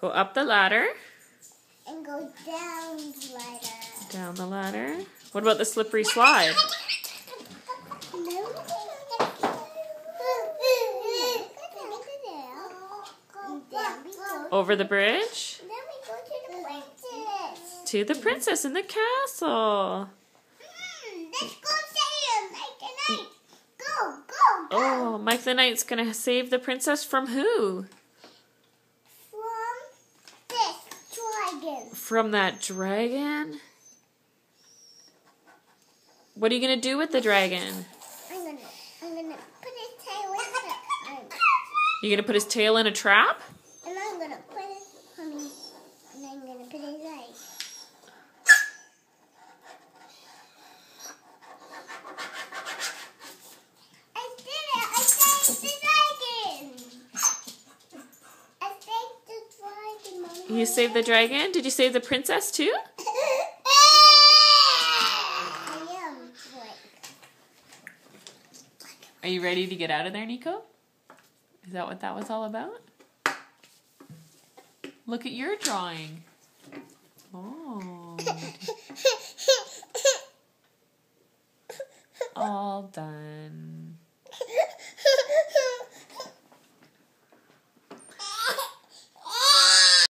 Go up the ladder. And go down the ladder. Down the ladder. What about the slippery slide? Over the bridge? Then we go to the princess. To the princess in the castle. Hmm, let's go save Mike the Knight. Go, go, go. Oh, Mike the Knight's gonna save the princess from who? From this dragon. From that dragon? What are you gonna do with the dragon? I'm gonna, I'm gonna put his tail in the, um, You gonna put his tail in a trap? and I'm gonna put his, honey, and I'm gonna put his eyes. I did it! I saved the dragon! I saved the dragon, Mommy. You saved the dragon? Did you save the princess too? I am. Are you ready to get out of there, Nico? Is that what that was all about? Look at your drawing. Oh, all done.